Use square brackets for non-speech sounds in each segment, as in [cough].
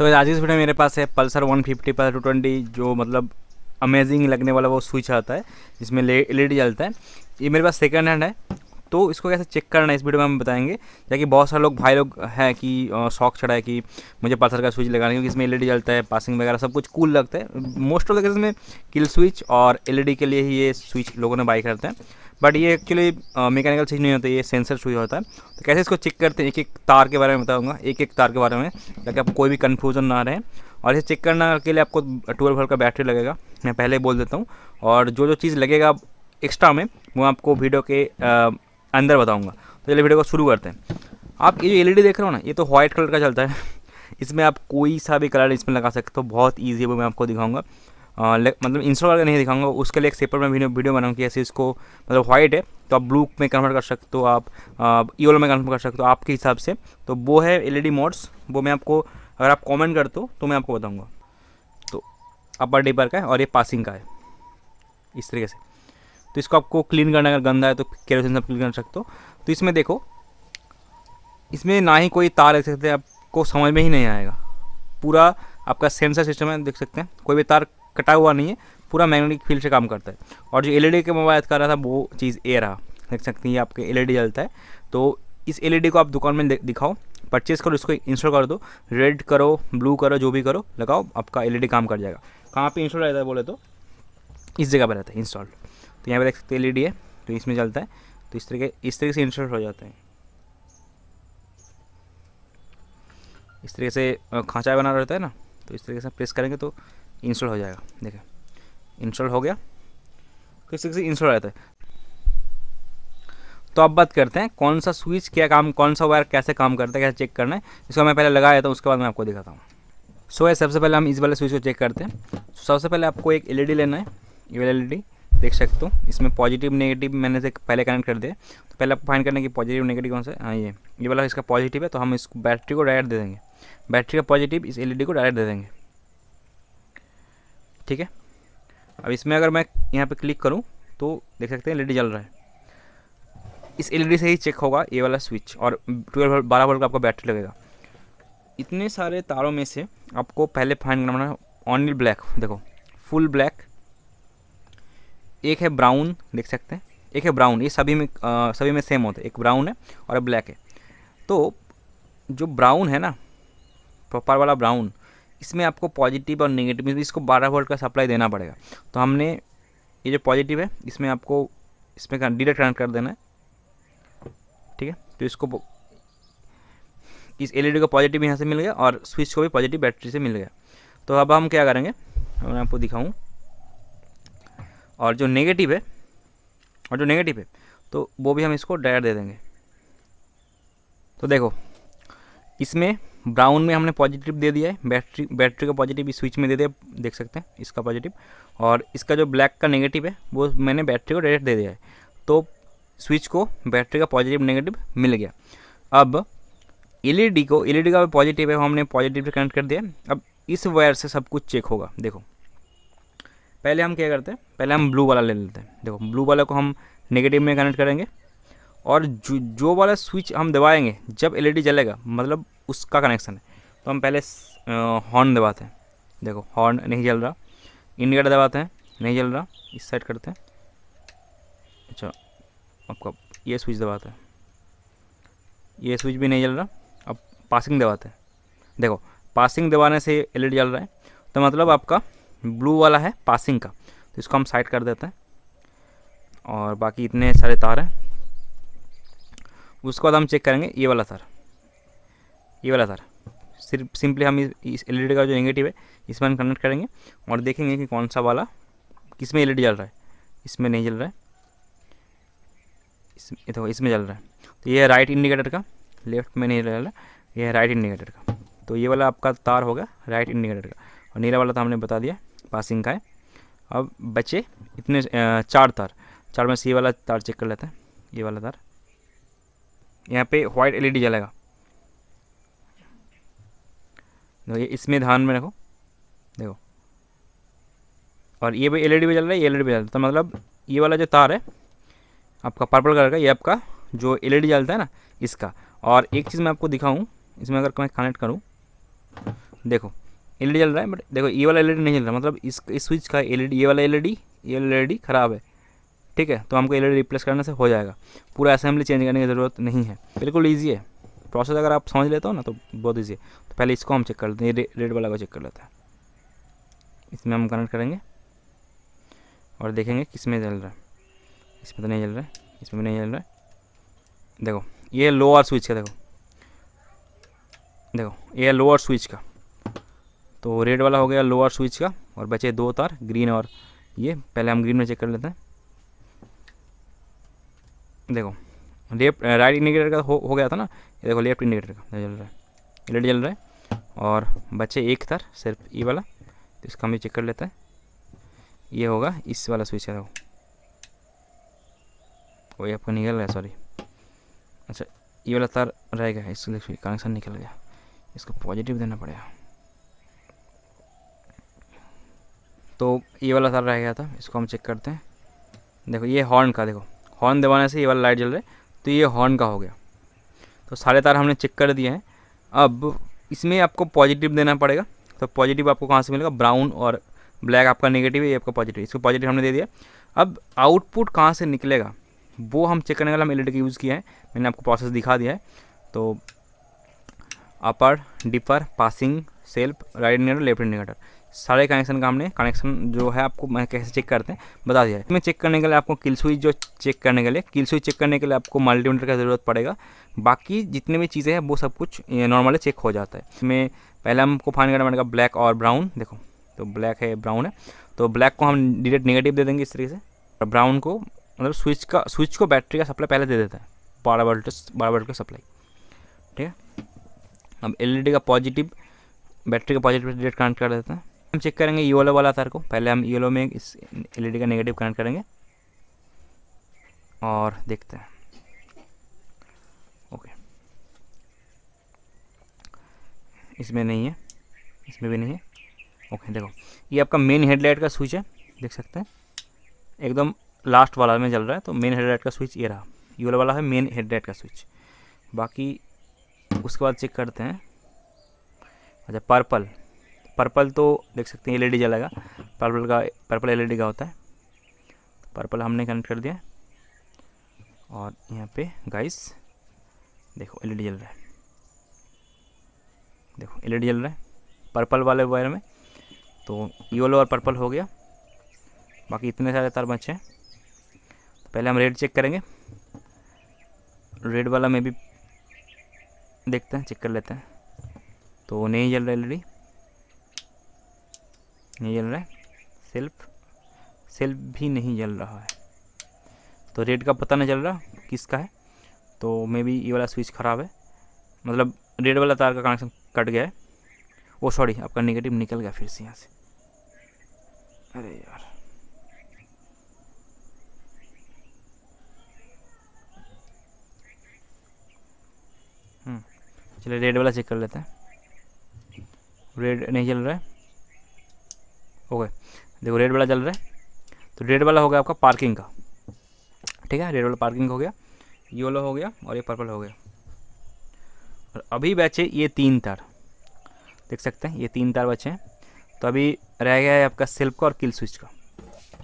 सो आज इस वीडियो मेरे पास है पल्सर 150 फिफ्टी पल्सर टू जो मतलब अमेजिंग लगने वाला वो स्विच आता है, जिसमें एल ई जलता है। ये मेरे पास सेकंड हैंड है। तो इसको कैसे चेक करना है इस वीडियो में हम बताएँगे। ताकि बहुत सारे लोग, भाई लोग हैं कि शौक चढ़ा है कि मुझे पल्सर का स्विच लगाना क्योंकि इसमें एलईडी जलता है पासिंग वगैरह सब कुछ कूल लगता है। मोस्ट ऑफ़ द केसेस में किल स्विच और एलईडी के लिए ही ये स्विच लोगों ने बाई करते हैं। बट ये एक्चुअली मैकेनिकल चीज़ नहीं होता, ये सेंसर स्विच होता है। तो कैसे इसको चेक करते हैं? एक एक तार के बारे में बताऊँगा। एक एक तार के बारे में, ताकि आपको कोई भी कन्फ्यूज़न ना रहे। और इसे चेक करने के लिए आपको ट्वेल्व वोल्ट का बैटरी लगेगा। मैं पहले बोल देता हूँ। और जो जो चीज़ लगेगा एक्स्ट्रा में, वो आपको वीडियो के अंदर बताऊँगा। तो चलिए वीडियो को शुरू करते हैं। आप ये जो एल देख रहे हो ना, ये तो वाइट कलर का चलता है। [laughs] इसमें आप कोई सा भी कलर इसमें लगा सकते हो। बहुत ईजी है, वो मैं आपको दिखाऊँगा। मतलब इंस्टॉल करके नहीं दिखाऊँगा। उसके लिए एक सेपर में वीडियो बनाऊँ कि ऐसे इसको मतलब वाइट है तो आप ब्लू में कन्वर्ट कर सकते हो, आप ईओलो में कन्वर्ट कर सकते हो, आपके हिसाब से। तो वो है एलईडी मोड्स वो मैं आपको, अगर आप कॉमेंट करते हो तो मैं आपको बताऊँगा। तो अपर डिपर का है और ये पासिंग का है, इस तरीके से। तो इसको आपको क्लीन करना अगर गंदा है तो केरोसिन से क्लीन कर सकते हो। तो इसमें देखो, इसमें ना ही कोई तार रख सकते आपको समझ में ही नहीं आएगा। पूरा आपका सेंसर सिस्टम है, देख सकते हैं। कोई भी तार कटा हुआ नहीं है, पूरा मैग्नेटिक फ़ील्ड से काम करता है। और जो एलईडी के मोबाइल कर रहा था, वो चीज़ ए रहा। देख सकते हैं आपके एलईडी जलता है। तो इस एलईडी को आप दुकान में दिखाओ परचेज़ करो, इसको इंस्टॉल कर दो। रेड करो ब्लू करो, जो भी करो, लगाओ, आपका एलईडी काम कर जाएगा। कहाँ पे इंस्टॉल रहता है बोले तो? इस जगह पर रहता है इंस्टॉल तो यहाँ पे देख सकते एल है तो इसमें चलता है। तो इस तरीके इस तरीके से इंस्टॉल हो जाता है। इस तरीके से खांचा बना रहता है ना तो इस तरीके से प्रेस करेंगे तो इंस्टॉल हो जाएगा। देखिए इंस्टॉल हो गया। तो इस तरीके से इंस्टॉल रहता है। तो अब बात करते हैं कौन सा स्विच क्या काम कौन सा वायर कैसे काम करता है कैसे चेक करना है। इसको मैं पहले लगाया था उसके बाद मैं आपको दिखाता हूँ। सो so, सबसे पहले हम इस वाले स्विच को चेक करते हैं। So, सबसे पहले आपको एक एलईडी लेना है। ये वाला एल देख सकते हो। इसमें पॉजिटिव नेगेटिव मैंने से पहले कनेक्ट कर दिया। तो पहले आपको फाइंड करना कि पॉजिटिव नेगेटिव कौन सा हाँ। ये। ये वाला इसका पॉजिटिव है तो हम इस बैटरी को डायरेक्ट दे देंगे। बैटरी का पॉजिटिव इस एलईडी को डायरेक्ट दे देंगे। ठीक है? अब इसमें अगर मैं यहाँ पे क्लिक करूँ तो देख सकते हैं एल जल रहा है। इस एल से ही चेक होगा ये वाला स्विच और ट्वेल्व बारह वोल्ट का आपका बैटरी लगेगा। इतने सारे तारों में से आपको पहले फाइंड करना है ऑनली ब्लैक देखो फुल ब्लैक एक है ब्राउन देख सकते हैं। एक है ब्राउन ये सभी में आ, सभी में सेम होते है। एक ब्राउन है और ब्लैक है। तो जो ब्राउन है ना प्रॉपर वाला ब्राउन इसमें आपको पॉजिटिव और नेगेटिव इसको 12 वोल्ट का सप्लाई देना पड़ेगा। तो हमने ये जो पॉजिटिव है, इसमें आपको इसमें डायरेक्ट कनेक्ट कर देना है। ठीक है? तो इसको इस एलईडी को पॉजिटिव यहाँ से मिल गया और स्विच को भी पॉजिटिव बैटरी से मिल गया। तो अब हम क्या करेंगे? मैं आपको दिखाऊँ। और जो नेगेटिव है, और जो नेगेटिव है तो वो भी हम इसको डायर दे देंगे। तो देखो, इसमें ब्राउन में हमने पॉजिटिव दे दिया है, बैटरी बैटरी का पॉजिटिव इस स्विच में दे दिया, देख सकते हैं, इसका पॉजिटिव। और इसका जो ब्लैक का नेगेटिव है, वो मैंने बैटरी को डायरेक्ट दे दिया है। तो स्विच को बैटरी का पॉजिटिव, नेगेटिव मिल गया। अब एलईडी को, एलईडी का पॉजिटिव है हमने पॉजिटिव से कनेक्ट कर दिया अब इस वायर से सब कुछ चेक होगा, देखो। पहले हम क्या करते हैं, पहले हम ब्लू वाला ले लेते हैं। देखो, ब्लू वाला को हम नेगेटिव में कनेक्ट करेंगे। और जो जो वाला स्विच हम दबाएँगे, जब एलईडी जलेगा मतलब उसका कनेक्शन है। तो हम पहले हॉर्न दबाते हैं। देखो हॉर्न नहीं जल रहा। इंडिकेटर दबाते हैं। नहीं जल रहा। इस साइड करते हैं। अच्छा आपका ये स्विच दबाते हैं। ये स्विच भी नहीं जल रहा। अब पासिंग दबाते हैं। देखो पासिंग दबाने से एलईडी जल रहा है। तो मतलब आपका ब्लू वाला है पासिंग का। तो इसको हम साइड कर देते हैं। और बाकी इतने सारे तार हैं। उसके बाद हम चेक करेंगे, ये वाला तार ये वाला तार सिर्फ़ सिंपली हम इस एलईडी का जो नेगेटिव है, इसमें हम कनेक्ट करेंगे और देखेंगे कि कौन सा वाला किसमें एलईडी जल रहा है. इसमें नहीं जल रहा है. इसमें देखो, इसमें जल रहा है. तो ये राइट इंडिकेटर का. लेफ़्ट में नहीं जल रहा है. राइट इंडिकेटर का. तो ये वाला आपका तार होगा राइट इंडिकेटर का. और नीला वाला तो हमने बता दिया पासिंग का है. अब बचे इतने चार तार. चार में से ये वाला तार चेक कर लेते हैं. ये वाला तार. यहाँ पे वाइट एलईडी जलेगा। देखो, ये इसमें ध्यान में रखो। देखो। और ये भी एलईडी भी जल रहा है, ये एलईडी भी जल रहा है। तो मतलब ये वाला जो तार है, आपका पर्पल कलर का, ये आपका जो एलईडी जलता है ना, इसका। और एक चीज़ मैं आपको दिखाऊँ, इसमें अगर मैं कनेक्ट करूँ, देखो एलईडी जल रहा है बट देखो, ये वाला एलईडी नहीं जल रहा। मतलब इस इस स्विच का एलईडी ये वाला एलईडी ये एलईडी ख़राब है। ठीक है? तो हमको एलईडी रिप्लेस करने से हो जाएगा। पूरा असेंबली चेंज करने की ज़रूरत नहीं है। बिल्कुल ईजी है। प्रोसेस अगर आप समझ लेते हो ना तो बहुत ईजी है। तो पहले इसको हम चेक कर लेते हैं। रेड वाला को चेक कर लेते हैं। इसमें हम कनेक्ट करेंगे। और देखेंगे किसमें जल रहा है। इसमें तो नहीं जल रहा है। इसमें भी नहीं जल रहा है। देखो, ये लोअर स्विच का देखो। देखो, ये लोअर स्विच का। तो रेड वाला हो गया लोअर स्विच का। और बचे दो तार ग्रीन और ये। पहले हम ग्रीन में चेक कर लेते हैं। देखो लेफ़्ट राइट इंडिकेटर का हो, हो गया था ना? ये देखो लेफ़्ट इंडिकेटर का जल रहा है। एलईडी जल रहा है और बचे एक तार सिर्फ़ ई वाला तो इसका हम भी चेक कर लेते हैं। ये होगा इस वाला स्विच का देखो। वही आपका निकल गया सॉरी अच्छा ये वाला तार रहेगा इसको कनेक्शन निकल गया। इसको पॉजिटिव देना पड़ेगा। तो ये वाला तार रह गया था इसको हम चेक करते हैं। देखो ये हॉर्न का देखो। हॉर्न दबाने से ये वाला लाइट जल रहा है तो ये हॉर्न का हो गया। तो सारे तार हमने चेक कर दिए हैं। अब इसमें आपको पॉजिटिव देना पड़ेगा तो पॉजिटिव आपको कहाँ से मिलेगा? ब्राउन और ब्लैक आपका नेगेटिव है, ये आपका पॉजिटिव इसको पॉजिटिव हमने दे दिया। अब आउटपुट कहाँ से निकलेगा? वो हम चेक करने वाला हम एल का यूज़ किया है। मैंने आपको प्रोसेस दिखा दिया है। तो upper, dipper, passing, self, right indicator left indicator सारे कनेक्शन का हमने कनेक्शन जो है आपको मैं कैसे चेक करते हैं, बता दिया है। इसमें चेक करने के लिए आपको किल स्विच जो चेक करने के लिए किल स्विच चेक करने के लिए आपको मल्टीमीटर का ज़रूरत पड़ेगा। बाकी जितने भी चीज़ें हैं, वो सब कुछ नॉर्मली चेक हो जाता है। इसमें पहले हमको फाइन करना पड़ेगा ब्लैक और ब्राउन देखो तो ब्लैक है ब्राउन है। तो ब्लैक को हम डायरेक्ट नेगेटिव दे देंगे इस तरीके से। और ब्राउन को मतलब स्विच का स्विच को बैटरी का सप्लाई पहले दे देता है, बारह वोल्ट बारह वोल्ट का सप्लाई ठीक है? अब एलईडी का पॉजिटिव बैटरी का पॉजिटिव डायरेक्ट कनेक्ट कर देते हैं। हम चेक करेंगे येलो वाला तार को। पहले हम येलो में इस एलईडी का नेगेटिव कनेक्ट करेंगे। और देखते हैं। ओके इसमें नहीं है। इसमें भी नहीं है। ओके देखो। ये आपका मेन हेडलाइट का स्विच है। देख सकते हैं। एकदम लास्ट वाला में जल रहा है तो मेन हेडलाइट का स्विच ये रहा। ये वाला वाला है मेन हेडलाइट का स्विच बाकी उसके बाद चेक करते हैं। अच्छा पर्पल पर्पल तो देख सकते हैं एलईडी जलेगा। पर्पल का, पर्पल एलईडी का होता है। पर्पल हमने कनेक्ट कर दिया। और यहाँ पे गाइस देखो एलईडी जल रहा है। देखो एलईडी जल रहा है। पर्पल वाले वायर में। तो येलो और पर्पल हो गया। बाकी इतने सारे तार बचे हैं। तो पहले हम रेड चेक करेंगे। रेड वाला में भी देखते हैं चेक कर लेते हैं। तो नहीं जल रहा एलईडी। नहीं जल रहा है। सेल्फ सेल्फ भी नहीं जल रहा है। तो रेड का पता नहीं चल रहा किसका है। तो मे बी ये वाला स्विच ख़राब है। मतलब रेड वाला तार का कनेक्शन कट गया है। वो सॉरी आपका नेगेटिव निकल गया फिर से यहाँ से। अरे यार। हम्म, चलिए रेड वाला चेक कर लेते हैं। रेड नहीं चल रहा है। ओके देखो, रेड वाला चल रहा है। तो रेड वाला हो गया आपका पार्किंग का। ठीक है, रेड वाला पार्किंग हो गया। ये वाला हो गया और ये पर्पल हो गया। और अभी बचे ये तीन तार। देख सकते हैं, ये तीन तार बचे हैं। तो अभी रह गया है आपका सेल्फ का और किल स्विच का।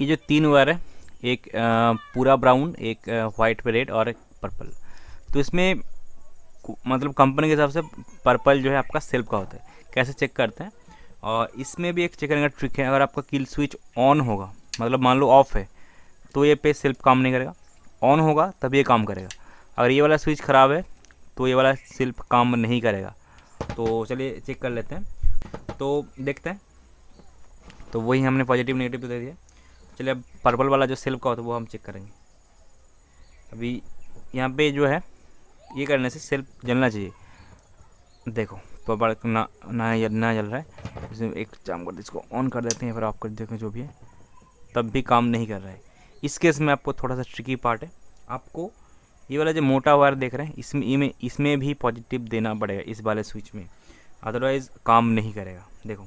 ये जो तीन वायर है, एक पूरा ब्राउन, एक वाइट पे रेड और एक पर्पल। तो इसमें मतलब कंपनी के हिसाब से पर्पल जो है आपका सेल्फ का होता है। कैसे चेक करते हैं? और इसमें भी एक चेक करने का ट्रिक है, अगर आपका किल स्विच ऑन होगा मतलब मान लो ऑफ़ है तो ये पे सेल्फ काम नहीं करेगा। ऑन होगा, तब ये काम करेगा। अगर ये वाला स्विच ख़राब है तो ये वाला सेल्फ काम नहीं करेगा। तो चलिए चेक कर लेते हैं। तो देखते हैं। तो वही हमने पॉजिटिव नेगेटिव तो दे दिया। चलिए अब पर्पल वाला जो सेल्फ का होता है, वो हम चेक करेंगे। अभी यहाँ पे जो है, ये करने से सेल्फ जलना चाहिए। देखो। बड़ा ना ना ना जल रहा है। इसमें एक काम कर इसको ऑन कर देते हैं, फिर आप कर देखें जो भी है। तब भी काम नहीं कर रहा है। इस केस में आपको थोड़ा सा ट्रिकी पार्ट है। आपको ये वाला जो मोटा वायर देख रहे हैं, इसमें इसमें इसमें भी पॉजिटिव देना पड़ेगा इस वाले स्विच में। अदरवाइज़ काम नहीं करेगा। देखो।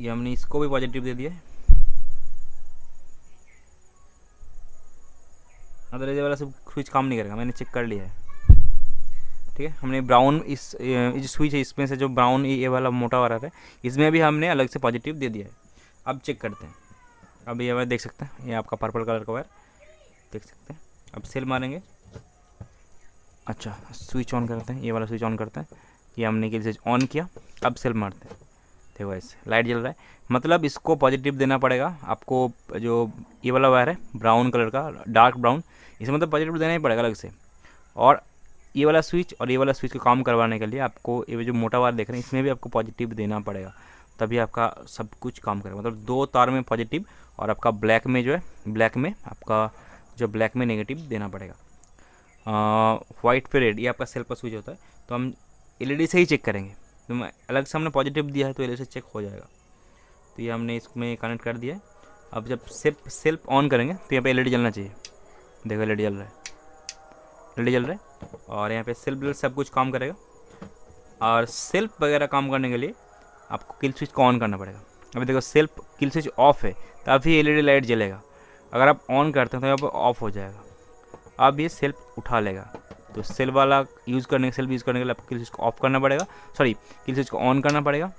ये हमने इसको भी पॉजिटिव दे दिया है। अदरवाइज़ वाला सब स्विच काम नहीं करेगा। मैंने चेक कर लिया है। ठीक है? हमने ब्राउन इस जो स्विच है, इसमें से जो ब्राउन ये वाला मोटा वाला है इसमें भी हमने अलग से पॉजिटिव दे दिया है। अब चेक करते हैं। अब ये वायर देख सकते हैं। ये आपका पर्पल कलर का वायर देख सकते हैं। अब सेल मारेंगे। अच्छा स्विच ऑन करते हैं। ये वाला स्विच ऑन करते हैं। ये हमने के लिए ऑन किया। अब सेल मारते हैं। देखो ऐसे लाइट जल रहा है। मतलब इसको पॉजिटिव देना पड़ेगा। आपको जो ये वाला वायर है ब्राउन कलर का डार्क ब्राउन इसमें मतलब पॉजिटिव देना ही पड़ेगा अलग से। और ये वाला स्विच और ये वाला स्विच को काम करवाने के लिए आपको ये जो मोटा वायर देख रहे हैं, इसमें भी आपको पॉजिटिव देना पड़ेगा। तभी आपका सब कुछ काम करेगा। मतलब दो तार में पॉजिटिव और आपका ब्लैक में जो है ब्लैक में आपका जो ब्लैक में नेगेटिव देना पड़ेगा। वाइट पे रेड ये आपका सेल पर स्विच होता है तो हम एलईडी से ही चेक करेंगे। तो अलग से हमने पॉजिटिव दिया है तो एलईडी से चेक हो जाएगा। तो ये हमने इसमें कनेक्ट कर दिया है। अब जब सेल्फ सेल्फ ऑन करेंगे तो यहाँ पे एलईडी जलना चाहिए। देखो एलईडी जल रहा है। एलईडी जल रहा है? और यहाँ पे सेल्फ सब कुछ काम करेगा। और सेल्फ वगैरह काम करने के लिए आपको किल स्विच को ऑन करना पड़ेगा। अभी देखो सेल्फ किल स्विच ऑफ़ है, तभी एलईडी लाइट जलेगा। अगर आप ऑन करते हैं तो यहाँ पर ऑफ़ हो जाएगा। अब ये सेल्फ उठा लेगा। तो सेल वाला यूज़ करने सेल्फ यूज़ करने के लिए आपको किल स्विच को ऑफ़ करना पड़ेगा। सॉरी, किल स्विच को ऑन करना पड़ेगा।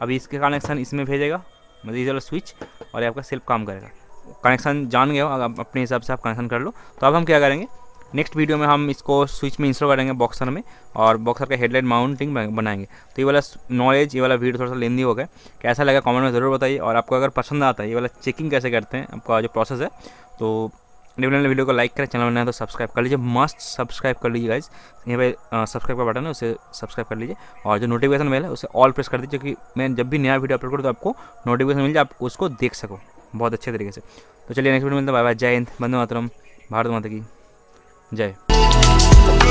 अभी इसके कनेक्शन इसमें भेजेगा मतलब इस वाला स्विच, और ये आपका सेल्फ काम करेगा। कनेक्शन जान गए हो अगर अपने हिसाब से आप कनेक्शन कर लो। तो अब हम क्या करेंगे? नेक्स्ट वीडियो में हम इसको स्विच में इंस्टॉल करेंगे बॉक्सर में और बॉक्सर का हेडलाइट माउंटिंग बनाएँगे। तो ये वाला नॉलेज ये वाला वीडियो थोड़ा सा लेंदी हो गया। कैसा लगा कमेंट में ज़रूर बताइए और आपको अगर पसंद आता है, ये वाला चेकिंग कैसे करते हैं, आपका जो प्रोसेस है तो डेफिनेटली वीडियो को लाइक करें चैनल बनाए तो सब्सक्राइब कर लीजिए। मस्ट सब्सक्राइब कर लीजिए गाइज़ यहाँ पे सब्सक्राइब का बटन है, उसे सब्सक्राइब कर लीजिए। और जो नोटिफिकेशन मेल है, उसे ऑल प्रेस कर दीजिए, क्योंकि मैं जब भी नया वीडियो अपलोड करूँ तो आपको नोटिफिकेशन मिल जाए, आप उसको देख सको। बहुत अच्छे तरीके से। तो चलिए नेक्स्ट वीडियो मिलता है। बाय बाय जय हिंद। बंदे मातरम। भारत माता की। जय।